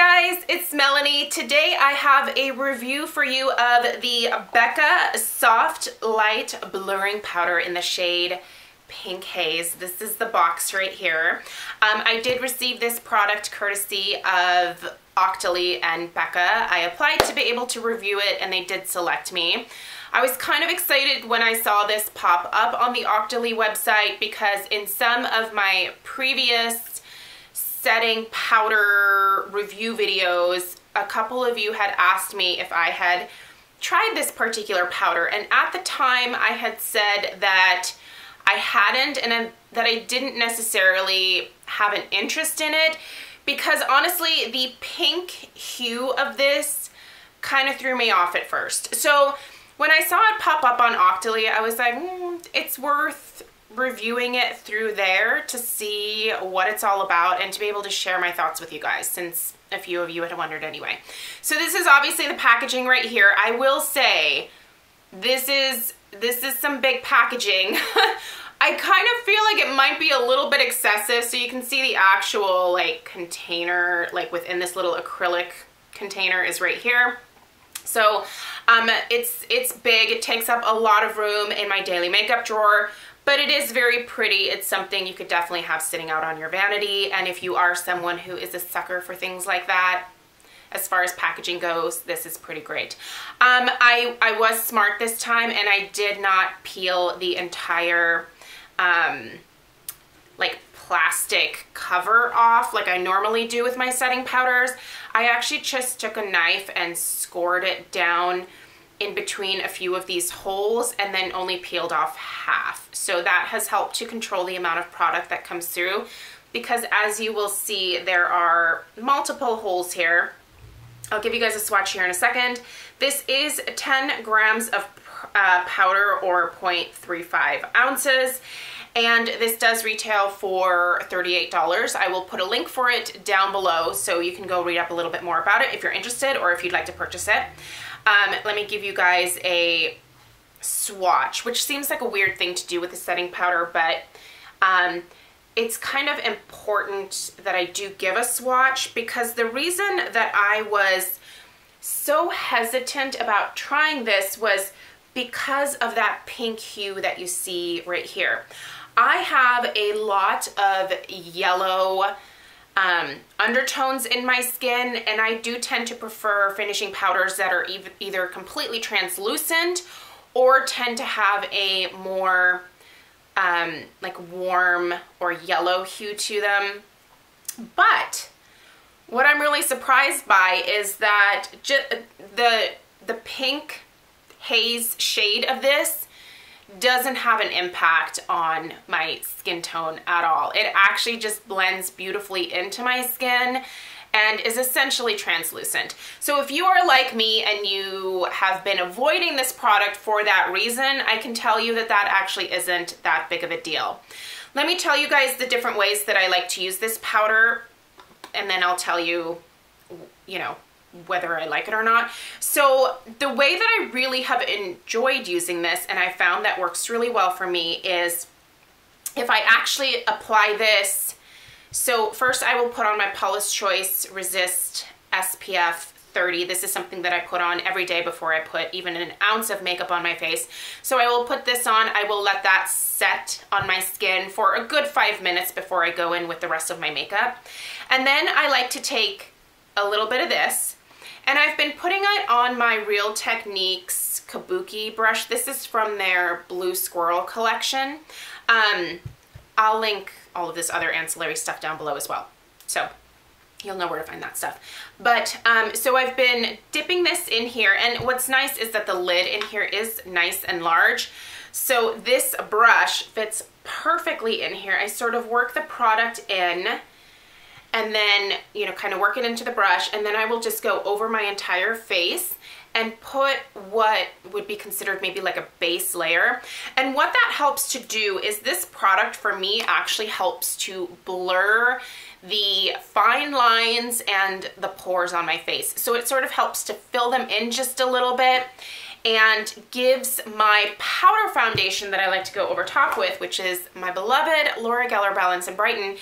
guys, it's Melanie. Today I have a review for you of the Becca Soft Light Blurring Powder in the shade Pink Haze. This is the box right here. Um, I did receive this product courtesy of Octoly and Becca. I applied to be able to review it and they did select me. I was kind of excited when I saw this pop up on the Octoly website because in some of my previous setting powder review videos, a couple of you had asked me if I had tried this particular powder. And at the time I had said that I hadn't and that I didn't necessarily have an interest in it because honestly, the pink hue of this kind of threw me off at first. So when I saw it pop up on Octoly, I was like, mm, it's worth reviewing it through there to see what it's all about and to be able to share my thoughts with you guys since a few of you had wondered anyway. So this is obviously the packaging right here. I will say this is this is some big packaging. I kind of feel like it might be a little bit excessive so you can see the actual like container like within this little acrylic container is right here. So um, it's, it's big. It takes up a lot of room in my daily makeup drawer but it is very pretty. It's something you could definitely have sitting out on your vanity. And if you are someone who is a sucker for things like that, as far as packaging goes, this is pretty great. Um, I, I was smart this time and I did not peel the entire um, like plastic cover off like I normally do with my setting powders. I actually just took a knife and scored it down in between a few of these holes and then only peeled off half. So that has helped to control the amount of product that comes through because as you will see, there are multiple holes here. I'll give you guys a swatch here in a second. This is 10 grams of uh, powder or 0.35 ounces and this does retail for $38. I will put a link for it down below so you can go read up a little bit more about it if you're interested or if you'd like to purchase it. Um, let me give you guys a swatch, which seems like a weird thing to do with a setting powder, but um, it's kind of important that I do give a swatch because the reason that I was so hesitant about trying this was because of that pink hue that you see right here. I have a lot of yellow um, undertones in my skin and I do tend to prefer finishing powders that are e either completely translucent or tend to have a more um, like warm or yellow hue to them. But what I'm really surprised by is that the, the pink haze shade of this doesn't have an impact on my skin tone at all. It actually just blends beautifully into my skin and is essentially translucent. So if you are like me and you have been avoiding this product for that reason, I can tell you that that actually isn't that big of a deal. Let me tell you guys the different ways that I like to use this powder and then I'll tell you, you know, whether I like it or not. So the way that I really have enjoyed using this and I found that works really well for me is if I actually apply this, so first I will put on my Paula's Choice Resist SPF 30. This is something that I put on every day before I put even an ounce of makeup on my face. So I will put this on. I will let that set on my skin for a good five minutes before I go in with the rest of my makeup. And then I like to take a little bit of this and I've been putting it on my Real Techniques Kabuki brush. This is from their Blue Squirrel collection. Um, I'll link all of this other ancillary stuff down below as well. So you'll know where to find that stuff. But um, so I've been dipping this in here and what's nice is that the lid in here is nice and large. So this brush fits perfectly in here. I sort of work the product in and then, you know, kind of work it into the brush and then I will just go over my entire face and put what would be considered maybe like a base layer. And what that helps to do is this product for me actually helps to blur the fine lines and the pores on my face. So it sort of helps to fill them in just a little bit and gives my powder foundation that I like to go over top with, which is my beloved Laura Geller Balance and Brighten,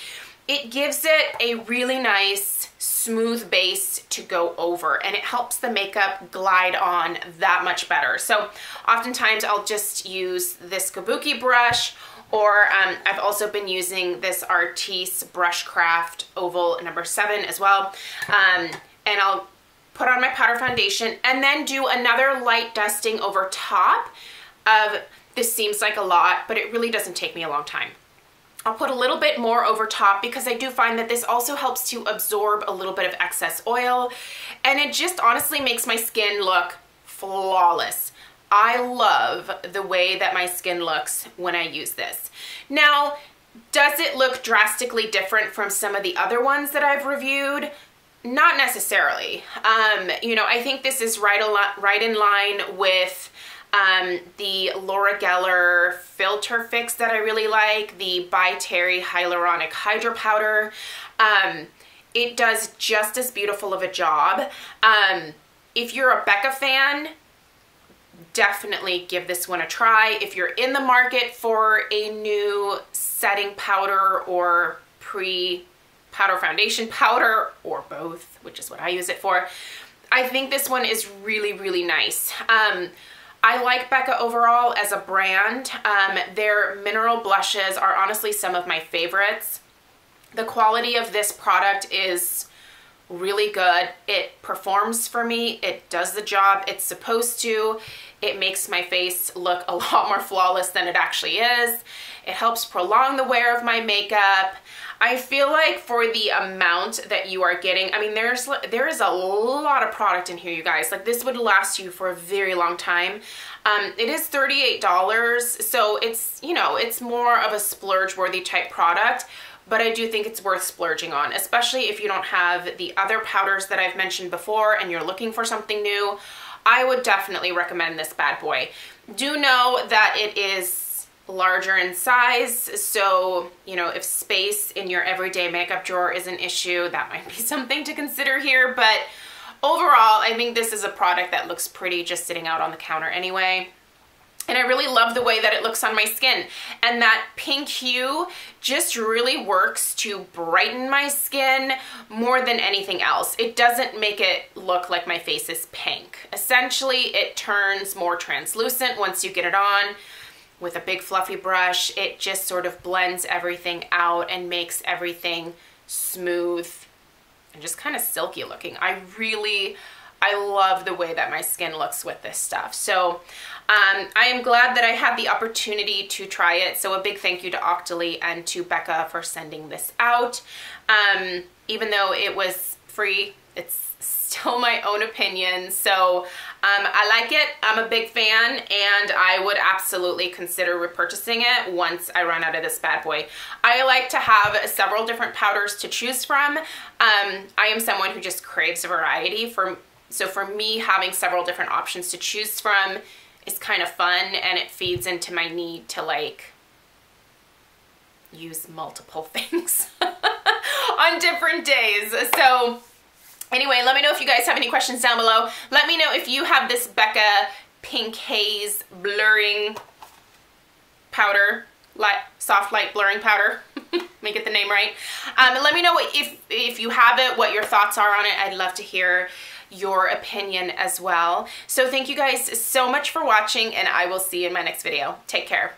it gives it a really nice smooth base to go over and it helps the makeup glide on that much better. So oftentimes I'll just use this kabuki brush or um, I've also been using this Artis Brushcraft Oval number seven as well. Um, and I'll put on my powder foundation and then do another light dusting over top of, this seems like a lot, but it really doesn't take me a long time. I'll put a little bit more over top because I do find that this also helps to absorb a little bit of excess oil and it just honestly makes my skin look flawless. I love the way that my skin looks when I use this. Now, does it look drastically different from some of the other ones that I've reviewed? Not necessarily. Um, you know, I think this is right, a lot, right in line with um, the Laura Geller Filter Fix that I really like, the By Terry Hyaluronic Hydra Powder. Um, it does just as beautiful of a job. Um, if you're a Becca fan, definitely give this one a try. If you're in the market for a new setting powder or pre powder foundation powder or both, which is what I use it for, I think this one is really, really nice. Um, I like Becca overall as a brand. Um, their mineral blushes are honestly some of my favorites. The quality of this product is really good. It performs for me. It does the job it's supposed to. It makes my face look a lot more flawless than it actually is. It helps prolong the wear of my makeup. I feel like for the amount that you are getting, I mean, there's there is a lot of product in here, you guys. Like this would last you for a very long time. Um, it is $38, so it's, you know, it's more of a splurge-worthy type product, but I do think it's worth splurging on, especially if you don't have the other powders that I've mentioned before and you're looking for something new. I would definitely recommend this bad boy. Do know that it is larger in size. So, you know, if space in your everyday makeup drawer is an issue, that might be something to consider here. But overall, I think this is a product that looks pretty just sitting out on the counter anyway. And I really love the way that it looks on my skin. And that pink hue just really works to brighten my skin more than anything else. It doesn't make it look like my face is pink. Essentially, it turns more translucent once you get it on with a big fluffy brush. It just sort of blends everything out and makes everything smooth and just kind of silky looking. I really, I love the way that my skin looks with this stuff. So um, I am glad that I had the opportunity to try it. So a big thank you to Octoly and to Becca for sending this out. Um, even though it was free, it's still my own opinion. So um, I like it. I'm a big fan and I would absolutely consider repurchasing it once I run out of this bad boy. I like to have several different powders to choose from. Um, I am someone who just craves variety. For, so for me, having several different options to choose from is kind of fun and it feeds into my need to like use multiple things on different days. So Anyway, let me know if you guys have any questions down below. Let me know if you have this Becca Pink Haze Blurring Powder, light, soft light blurring powder. Make it the name right. Um, let me know what, if, if you have it, what your thoughts are on it. I'd love to hear your opinion as well. So thank you guys so much for watching and I will see you in my next video. Take care.